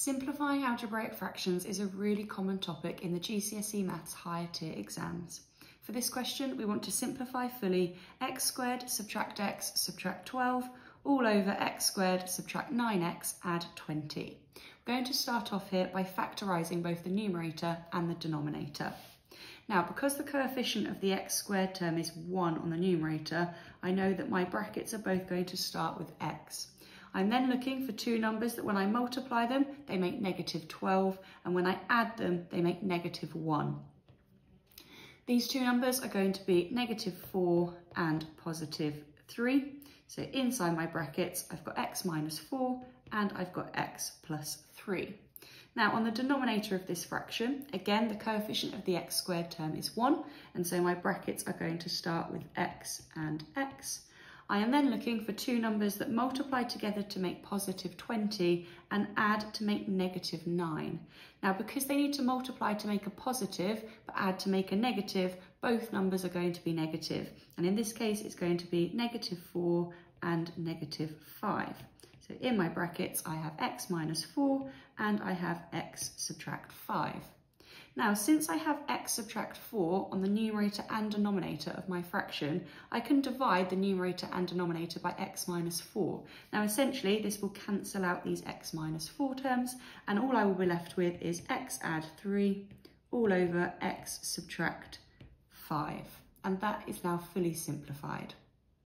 Simplifying algebraic fractions is a really common topic in the GCSE Maths higher tier exams. For this question, we want to simplify fully x squared subtract x subtract 12 all over x squared subtract 9x add 20. We're going to start off here by factorising both the numerator and the denominator. Now, because the coefficient of the x squared term is 1 on the numerator, I know that my brackets are both going to start with x. I'm then looking for two numbers that when I multiply them, they make negative 12, and when I add them, they make negative 1. These two numbers are going to be negative 4 and positive 3. So inside my brackets, I've got x minus 4 and I've got x plus 3. Now on the denominator of this fraction, again, the coefficient of the x squared term is 1, and so my brackets are going to start with x and x. I am then looking for two numbers that multiply together to make positive 20 and add to make negative 9. Now, because they need to multiply to make a positive, but add to make a negative, both numbers are going to be negative. And in this case, it's going to be negative 4 and negative 5. So in my brackets, I have x minus 4 and I have x subtract 5. Now, since I have x subtract 4 on the numerator and denominator of my fraction, I can divide the numerator and denominator by x minus 4. Now, essentially, this will cancel out these x minus 4 terms, and all I will be left with is x add 3 all over x subtract 5. And that is now fully simplified.